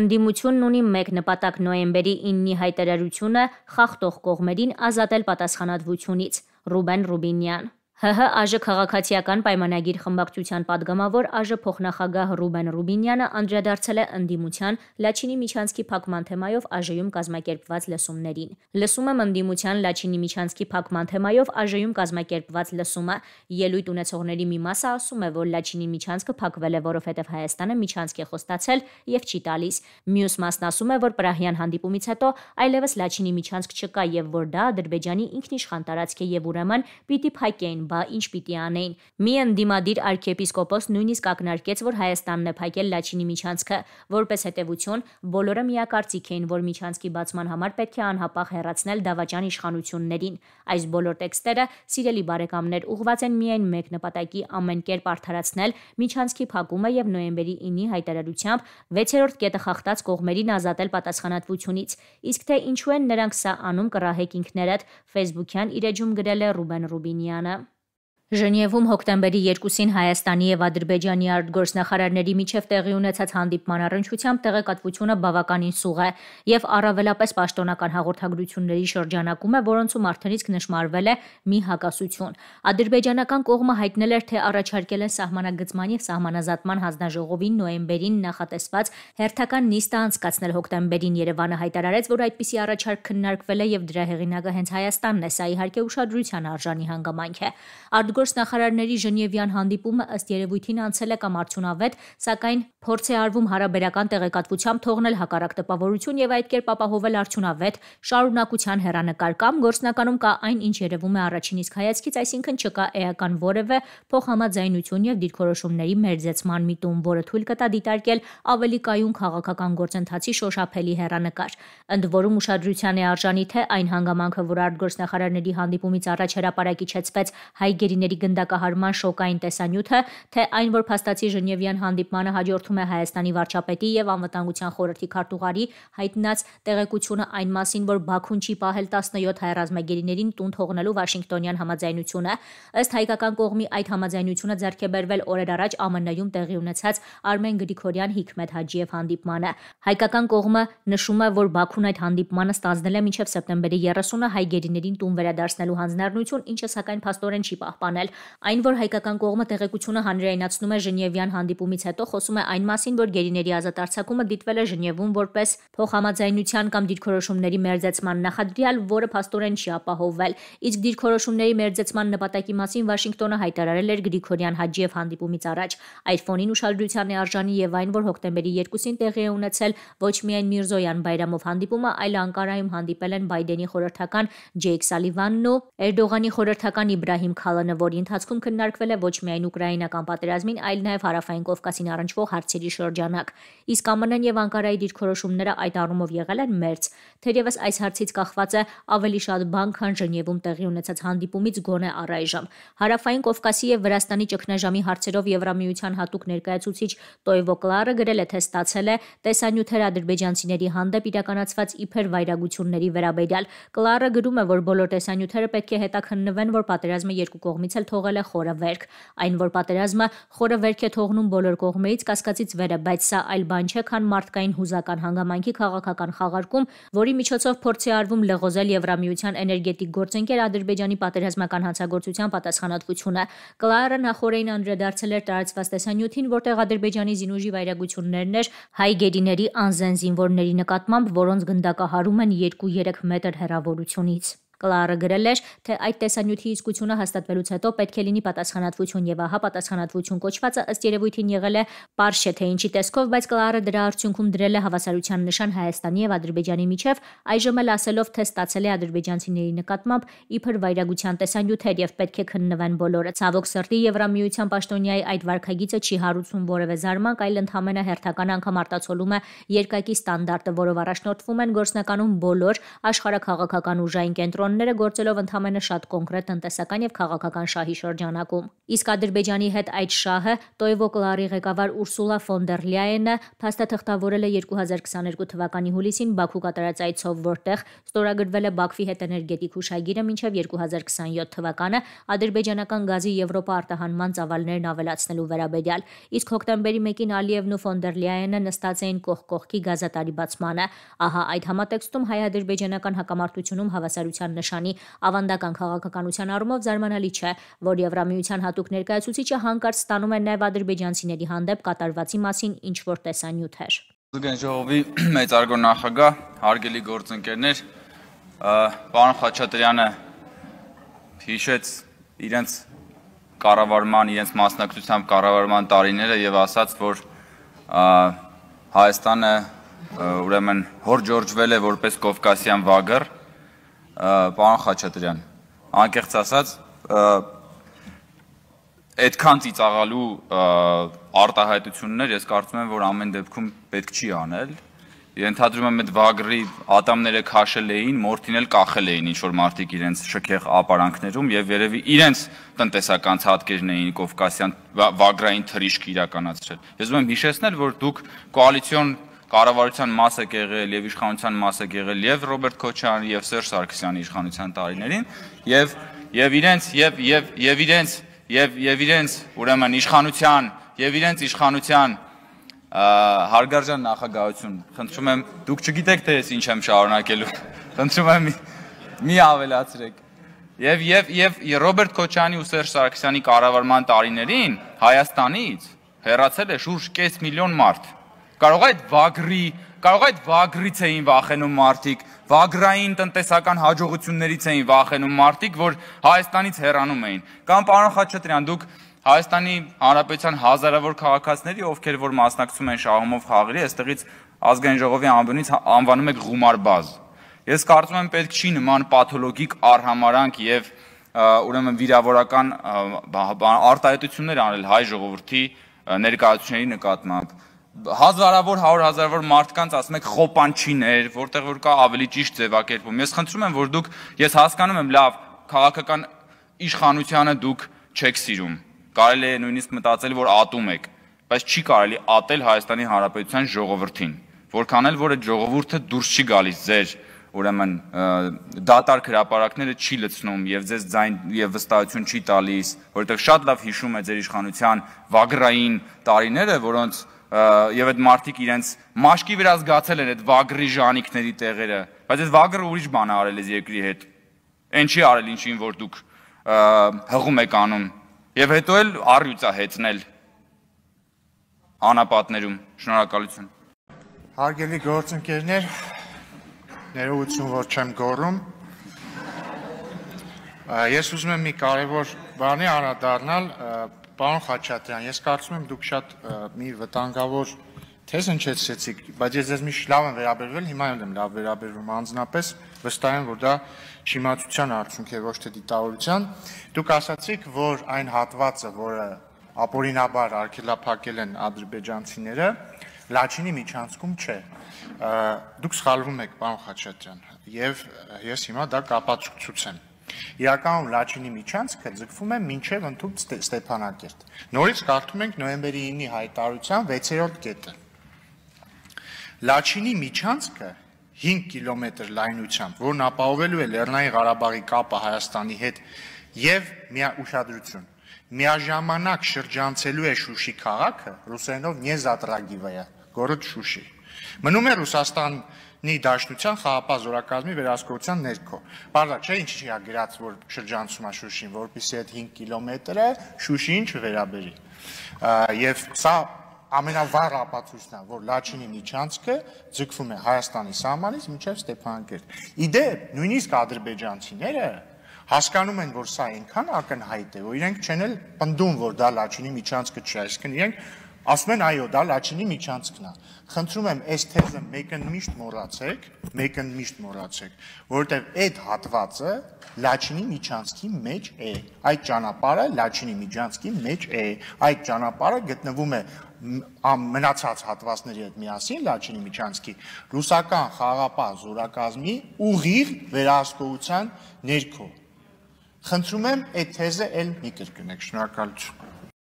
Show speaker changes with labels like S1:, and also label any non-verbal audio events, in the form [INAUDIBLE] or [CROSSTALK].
S1: Ընդդիմությունն ունի մեկ նպատակ նոյեմբերի 9-ի հայտարարությունը խախտող կողմերին ազատել պատասխանատվությունից։ Ռուբեն Ռուբինյան ՀՀ ԱԺ քաղաքացիական պայմանագիր խմբակցության падգամավոր ԱԺ փոխնախագահ Ռուբեն Ռուբինյանը անդրադարձել է ընդդիմության Լաչինի Միչանսկի փակման թեմայով ԱԺ-ում կազմակերպված լսումներին։ Լսում եմ ընդդիմության Լաչինի Միչանսկի փակման թեմայով ԱԺ-ում կազմակերպված լսումը ելույթ ունեցողների մի մասը ասում է, որ Լաչինի Միչանսկը փակվել է, որովհետև Հայաստանը Միչանսկի խոստացել եւ չի տալիս։ Մյուս մասն ասում է, որ Պրահյան հանդիպումից հետո այլևս Լաչինի Միչանսկ չկա եւ որ դա Ադրբեջանի ինքնիշխան տարածք է եւ ուրեմն պիտի փակեին բա ինչ պիտի անեին։ Մի ընդդիմադիր arczepiskopos նույնիսկ ակնարկեց, որ Հայաստանն է փակել Լաչինի Միչանցքը, որպես հետևություն բոլորը միակարծիք էին, որ Միչանցկի բացման համար պետք է անհապաղ հեռացնել դավաճան իշխանություններին։ Այս բոլոր տեքստերը, սիրելի բարեկամներ, ուղղված են միայն մեկ նպատակի ամեն կերպ արդարացնել Միչանցկի փակումը եւ նոյեմբերի 9-ի հայտարարությամբ 6-րդ կետը խախտած կողմերին ազատել պատասխանատվությունից։ Իսկ թե ինչու են նրանք սա անում կռահեք ինքներդ, Facebook-յան իր էջում գրել է Ռուբեն Ռուբինյանը։ Ժնևում հոկտեմբերի 2-ին Հայաստանի եւ Ադրբեջանի արտգործնախարարների միջև տեղի ունեցած հանդիպման առնչությամբ տեղեկատվությունը բավականին սուղ է եւ առավելապես պաշտոնական հաղորդագրությունների շրջանակում է, որոնցում արդենից նշмарվել է մի հակասություն։ Ադրբեջանական կողմը հայտնել էր, թե առաջարկել են սահմանագծման եւ սահմանազատման հանձնաժողովին նոեմբերին նախատեսված հերթական նիստը անցկացնել հոկտեմբերին Երևանը հայտարարեց, որ այդպիսի առաջարկ քննարկվել է եւ դրա հեղինակը հենց Հայաստանն է, սա իհարկե ուշադրության արժանի հանգամանք է։ Արտգործ գործնախարարների Ժնևյան հանդիպումը ըստ երևույթին անցել է կամ արդյունավետ, սակայն փորձ է արվում հարաբերական տեղեկատվությամբ թողնել հակառակ տպավորություն եւ այդ կերպ ապահովել արդյունավետ շարունակության հերանեկար կամ գործնականում կա այն, ինչ երևում է առաջին իսկ հայացքից, այսինքն չկա էական որևէ փոխհամաձայնություն եւ դիրքորոշումների մերձեցման միտում, որը թույլ կտա դիտարկել ավելի կայուն քաղաքական գործընթացի շոշափելի հերանեկար։ Ընդ որում ուշադրության է արժանի թե այն հանգամանքը, որ արտգործնախարարների հանդիպումից առաջ հրապարակի չեցվեց հայ գերիների Հայաստանցիների գնդակահարման շոկային տեսանյութը, թե այն, որ փաստացի Ժնևյան հանդիպմանը հաջորդում է Հայաստանի վարչապետի եւ անվտանգության խորհրդի քարտուղարի հայտնած տեղեկությունը այն մասին, որ Բաքուն չի պահել 17 հայ ռազմագերիներին տուն թողնելու Վաշինգտոնյան համաձայնությունը, ըստ հայկական կողմի այդ համաձայնությունը ձեռք է բերվել օրեր առաջ ԱՄՆ-ում տեղի ունեցած Արմեն Գրիգորյան Հիկմետ Հաջիև հանդիպմանը։ Հայկական կողմը նշում է, որ Բաքուն այդ հանդիպմանը ստանձնել է մինչև սեպտեմբերի 30-ը հայ գերիներին տուն վերադարձնելու հանձնարարություն, ինչը սակայն փաստորեն չի պահպանել ընդունել։ Այն, որ հայկական կողմը տեղեկությունը հանրայնացնում է Ժնևյան հանդիպումից հետո, խոսում է այն մասին, որ գերիների ազատ արձակումը դիտվել է Ժնևում որպես փոխհամաձայնության կամ դիրքորոշումների մերձեցման նախադրյալ, որը փաստորեն չի ապահովվել։ Իսկ դիրքորոշումների մերձեցման նպատակի մասին Վաշինգտոնը հայտարարել էր Գրիգորյան Հաջիև հանդիպումից առաջ։ Այդ ֆոնին ուշադրության է արժանի եւ այն, որ հոկտեմբերի 2-ին տեղի է ունեցել ոչ միայն Միրզոյան Բայրամով հանդիպումը, այլ Անկարայում հանդիպել են Բայդենի խորհրդական Ջեյք Սալիվանն ու Էրդողանի խորհրդական Իբրահիմ Քալանը, որի ընթացքում քննարկվել է ոչ միայն ուկրաինական պատերազմին, այլ նաև հարավային Կովկասին առնչվող հարցերի շրջանակ։ Իսկ ԱՄՆ-ն եւ Անկարայի դիրքորոշումները այդ առումով եղել են մերձ։ Թերևս այս հարցից կախված է ավելի շատ բան, քան Ժնևում տեղի ունեցած հանդիպումից գոնե առայժմ։ Հարավային Կովկասի եւ Վրաստանի ճգնաժամի հարցերով Եվրամիության հատուկ ներկայացուցիչ Տոյվո Կլարը գրել է, թե ստացել է տեսանյութեր ադրբեջանցիների հանդեպ իրականացված իբր վայրագությունների վերաբերյալ։ Կլարը գրում է, որ բոլոր տեսանյութերը պետք է հետաքննվեն, որ պատերազմը երկու կողմից էլ թողել է խորը վերք։ Այն, որ պատերազմը խորը վերք է թողնում բոլոր կողմերից կասկածից վեր է, բայց սա այլ բան չէ, քան մարդկային հուզական հանգամանքի քաղաքական խաղարկում, որի միջոցով փորձի արվում լեղոզել Եվրամիության էներգետիկ գործընկեր Ադրբեջանի պատերազմական հանցագործության պատասխանատվությունը։ Կլարը նախորդին անդրադարձել էր տարածված տեսանյութին, որտեղ Ադրբեջանի զինուժի վայրագություններն էր հայ գերիների անզեն զինվորների նկատմամբ, որոնց գնդակահարում են 2-3 մետր հեռավորությունից։ Կլարը գրել էր, թե այդ տեսանյութի իսկությունը հաստատվելուց հետո պետք է լինի պատասխանատվություն եւ ահա պատասխանատվություն կոչվածը ըստ երևույթին եղել է չէ թե ինչի տեսքով, բայց Կլարը դրա արդյունքում դրել է հավասարության նշան Հայաստանի եւ Ադրբեջանի միջև, այժմ էլ ասելով, թե ստացել է ադրբեջանցիների նկատմամբ իբր վայրագության տեսանյութեր եւ պետք է քննվեն բոլորը։ Ցավոք սրտի Եվրամիության պաշտոնյայի այդ վարկագիծը չի հարուցում որևէ զարմանք, այլ ընդհանրապես հերթական անգամ արտացոլում է երկակի ստանդարտը, որով առաջնորդվում են գործնականում բոլոր աշխարհակաղակական ուժային կենտրոն պայմանները գործելով ընդամենը շատ կոնկրետ տնտեսական եւ քաղաքական շահի շրջանակում։ Իսկ Ադրբեջանի հետ այդ շահը կլարի ղեկավար Ուրսուլա ֆոն դեր Լյայենը փաստաթղթավորել է 2022 թվականի հուլիսին Բաքու կատարած այցով, որտեղ ստորագրվել է Բաքվի հետ էներգետիկ հուշագիրը մինչև 2027 թվականը ադրբեջանական գազի Եվրոպա արտահանման ծավալներն ավելացնելու վերաբերյալ։ Իսկ հոկտեմբերի 1-ին Ալիևն ու ֆոն դեր Լյայենը նստած էին կողք կողքի գազատարի բացմանը։ Ահա այդ համատեքստում հայ-ադրբեջանական հակամարտությունում հավասարության նշանի ավանդական քաղաքականության առումով զարմանալի չէ, որ Եվրամիության հատուկ ներկայացուցիչը հանկարծ ստանում է նաև ադրբեջանցիների հանդեպ կատարվածի մասին ինչ որ տեսանյութեր։
S2: Ազգային ժողովի [CLEARS THROAT] մեծարգո նախագահ, հարգելի գործընկերներ, պարոն Խաչատրյանը հիշեց իրենց կառավարման, իրենց մասնակցությամբ կառավարման տարիները եւ ասաց, որ Հայաստանը ուրեմն հորջորջվել է որպես Կովկասյան վագր, պարոն Խաչատրյան, անկեղծ ասած, այդքան ծիծաղալու արտահայտություններ ես կարծում եմ, որ ամեն դեպքում պետք չի անել Ենթադրում եմ այդ վագրի ատամները քաշել էին, մորթին էլ կախել էին ինչ որ մարդիկ իրենց շքեղ ապարանքներում եւ երևի իրենց տնտեսական ցածկերն էին Կովկասյան վագրային թրիշկ իրականացրել։ Ես ուզում եմ հիշեցնել, որ դուք կոալիցիոն կառավարության մաս եք եղել եւ իշխանության մաս եք եղել եւ Ռոբերտ Քոչարյանի եւ Սերժ Սարգսյանի իշխանության տարիներին եւ եւ իրենց եւ եւ եւ իրենց եւ եւ իրենց ուրեմն իշխանության եւ իրենց իշխանության հարգարժան նախագահություն, խնդրում եմ, դուք չգիտեք թե ես ինչ եմ շարունակելու։ [LAUGHS] Խնդրում եմ մի ավելացրեք։ Եվ եւ եւ Ռոբերտ Քոչյանի ու Սերժ Սարգսյանի կառավարման տարիներին Հայաստանից հեռացել է շուրջ կես միլիոն մարդ։ Կարող այդ վագրի, կարող այդ վագրից էին վախենում մարդիկ, վագրային տնտեսական հաջողություններից էին վախենում մարդիկ, որ Հայաստանից հեռանում էին։ Կամ պարոն Խաչատրյան, դուք Հայաստանի Հանրապետության հազարավոր քաղաքացիների, ովքեր որ մասնակցում են շահումով խաղերի, այստեղից ազգային ժողովի անվանից անվանում եք ղումարբազ։ Ես կարծում եմ պետք չի նման պաթոլոգիկ արհամարանք եւ ուրեմն վիրավորական արտահայտություններ անել հայ ժողովրդի ներկայացուցիչների նկատմամբ հազարավոր, հարյուր հազարավոր մարդկանց ասում եք խոպանչիներ, որտեղ որ կա ավելի ճիշտ ձևակերպում։ Ես խնդրում եմ, որ դուք, ես հասկանում եմ, լավ, քաղաքական իշխանությանը դուք չեք սիրում, Կարելի է նույնիսկ մտածել, որ ատում եք, բայց չի կարելի ատել Հայաստանի Հանրապետության ժողովրդին, որքան էլ որ այդ ժողովուրդը դուրս չի գալիս ձեր ուրեմն դատար հրաապարակները չի լցնում եւ ձեզ ձայն եւ վստահություն չի տալիս, որովհետեւ շատ լավ հիշում է ձեր իշխանության վագրային տարիները, որոնց եւ այդ մարդիկ իրենց մաշկի վրա զգացել են այդ վագրի ժանիքների տեղերը, բայց այդ վագրը ուրիշ բան է արել այս երկրի հետ։ Էն չի արել ինչին որ դուք հղում եք անում եւ հետո էլ առյուծա հեծնել անապատներում։ Շնորհակալություն։
S3: Հարգելի գործընկերներ, ներողություն, որ չեմ գոռում։ Ես ուզում եմ մի կարևոր բանի անդրադառնալ, պարոն Խաչատրյան, ես կարծում եմ դուք շատ մի վտանգավոր թեզ հնչեցրեցիք, բայց ես ձեզ միշտ լավ եմ վերաբերվել, հիմա էլ եմ լավ վերաբերվում անձնապես, վստահ եմ, որ դա չիմացության արդյունք է, ոչ թե դիտավորության։ Դուք ասացիք, որ այն հատվածը, որը ապօրինաբար արգելափակել են ադրբեջանցիները, Լաչինի միջանցքում չէ։ Դուք սխալվում եք, պարոն Խաչատրյան, եւ ես հիմա դա կապացուցեմ։ Իրականում Լաչինի միջանցքը ձգվում է մինչև ընդհանուր Ստեփանակերտ։ Նորից կարդում ենք նոյեմբերի 9-ի հայտարարության 6-րդ կետը։ Լաչինի միջանցքը 5 կիլոմետր լայնությամբ, որն ապահովելու է Լեռնային Ղարաբաղի կապը Հայաստանի հետ եւ միա ուշադրություն։ Միաժամանակ շրջանցելու է Շուշի քաղաքը ռուսերենով Նեզատրագիվայա, գորոդ Շուշի։ Մնում է Ռուսաստանի Դաշնության խաղապահ զորակազմի վերահսկողության ներքո։ Բարդա չէ ինչ չի գրած, որ շրջանցում է Շուշին, որpիսի այդ 5 կիլոմետրը Շուշին չվերաբերի։ Եվ սա ամենավառ ապացույցն է, որ Լաչինի միջանցքը ձգվում է Հայաստանի սահմանից մինչև Ստեփանակերտ։ Իդեպ, նույնիսկ ադրբեջանցիները հասկանում են, որ սա այնքան ակնհայտ է, որ իրենք չեն էլ պնդում, որ դա Լաչինի միջանցքը չէ, այսինքն իրենք ասում են այո, դա Լաչինի միջանցքն է։ Խնդրում եմ, այս թեզը մեկը միշտ մոռացեք, մեկը միշտ մոռացեք, որովհետև այդ հատվածը Լաչինի միջանցքի մեջ է։ Այդ ճանապարհը Լաչինի միջանցքի մեջ է։ Այդ ճանապարհը գտնվում է մնացած հատվածների հետ միասին Լաչինի միջանցքի ռուսական խաղապահ զորակազմի ուղիղ վերահսկողության ներքո։ Խնդրում եմ այդ թեզը ել մի կրկնեք։ Շնորհակալություն։